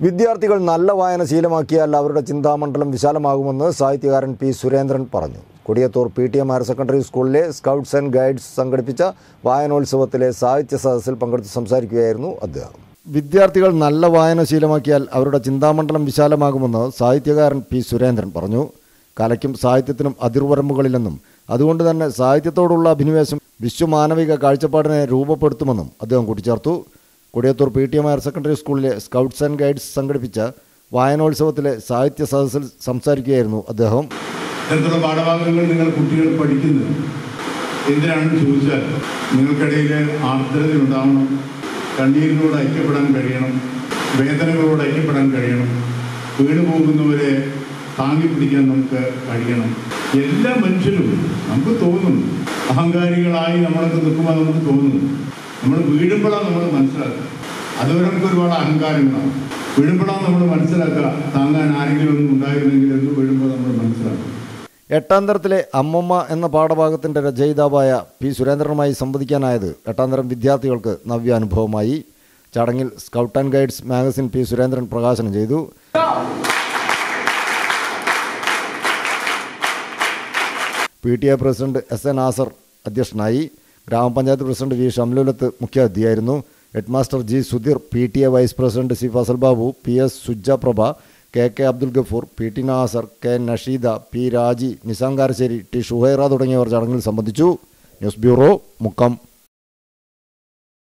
വിദ്യാർത്ഥികൾ നല്ല വായന ശീലമാക്കിയാൽ അവരുടെ ചിന്താമണ്ഡലം വിശാലമാകുമെന്ന് സാഹിത്യകാരൻ പി. സുരേന്ദ്രൻ പറഞ്ഞു. Kodiyathur P. T. M. Higher secondary സ്കൂളിലെ സ്കൗട്ട്സ് ആൻഡ് ഗൈഡ്സ് സംഘടിപ്പിച്ച വായനോത്സവത്തിലെ സാഹിത്യ സദസ്സിൽ പങ്കെടുത്ത് സംസാരിക്കുകയായിരുന്നു അദ്ദേഹം. വിദ്യാർത്ഥികൾ നല്ല വായന ശീലമാക്കിയാൽ അവരുടെ ചിന്താമണ്ഡലം വിശാലമാകുമെന്ന് സാഹിത്യകാരൻ പി. സുരേന്ദ്രൻ പറഞ്ഞു. കലയ്ക്കും സാഹിത്യത്തിനും അതിർവരമ്പുകളില്ലെന്നും അതുകൊണ്ട് തന്നെ സാഹിത്യത്തോടുള്ള അഭിനിവേശം വിശ്വമാനവിക കാഴ്ചപ്പാടിനെ രൂപപ്പെടുത്തുമെന്നും അദ്ദേഹം കൂട്ടിച്ചേർത്തു. Kodiyathur P T M higher secondary സ്കൂളിലെ സ്കൗട്ട്സ് ആൻഡ് ഗൈഡ്സ് സംഘടിപ്പിച്ച വായനോത്സവത്തിലെ സാഹിത്യ സദസ്സിൽ സംസാരിക്കുകയായിരുന്നു അദ്ദേഹം. ഇത്തരത്തിലുള്ള പാഠഭാഗങ്ങൾ നിങ്ങൾ കുട്ടികൾ പഠിക്കുന്നത് എന്തിനാണെന്ന് ചോദിച്ചാൽ നിങ്ങൾക്കിടയിൽ ആർദ്രത ഉണ്ടാവണം കണ്ണീരിനോട് ഐക്യപ്പെടാൻ കഴിയണം വേദനകളോട് ഐക്യപ്പെടാൻ കഴിയണം വീട് പോകുന്നവരെ താങ്ങി പിടിക്കാൻ നമുക്ക് കഴിയണം. എല്ലാ മനുഷ്യരും നമുക്ക് തോന്നുന്നു. അഹങ്കാരികളായി നമ്മളൊക്കെ നിൽക്കുമ്പോൾ നമുക്ക് തോന്നുന്നു. നമ്മൾ വീഴുമ്പോഴാണ് നമ്മൾ മനസ്സിലാക്കുക. അതുവരെ നമുക്ക് ഒരുപാട് അഹങ്കാരങ്ങളാണ്. വീഴുമ്പോഴാണ് നമ്മൾ മനസ്സിലാക്കുക. താങ്ങാൻ ആരെങ്കിലും ഒന്നും ഉണ്ടായിരുന്നെങ്കിൽ എന്ന് വീഴുമ്പോൾ നമ്മൾ മനസ്സിലാക്കുക. എട്ടാം തരത്തിലെ അമ്മമ്മ എന്ന പാഠഭാഗത്തിന്റെ രചയിതാവായ പി സുരേന്ദ്രനുമായി സംവദിക്കാനായത് എട്ടാം തരം വിദ്യാർത്ഥികൾക്ക് നവ്യാനുഭവമായി. ചടങ്ങിൽ scout and guides magazine P Surendran പ്രകാശനം ചെയ്തു. P T A president S A Nasar അധ്യക്ഷനായി. ഗ്രാമപഞ്ചായത്ത് president V Shamlulath മുഖ്യാതിഥിയായിരുന്നു. Headmaster G Sudheer P T A vice president C Fazal Babu P S Sujaprabha K K Abdul Gafoor P T Nasar K Nasheeda P Raji നിസാങ്കാരശ്ശേരി T Shuhaira തുടങ്ങിയവർ ചടങ്ങിൽ സംബന്ധിച്ചു. News bureau Mukkam.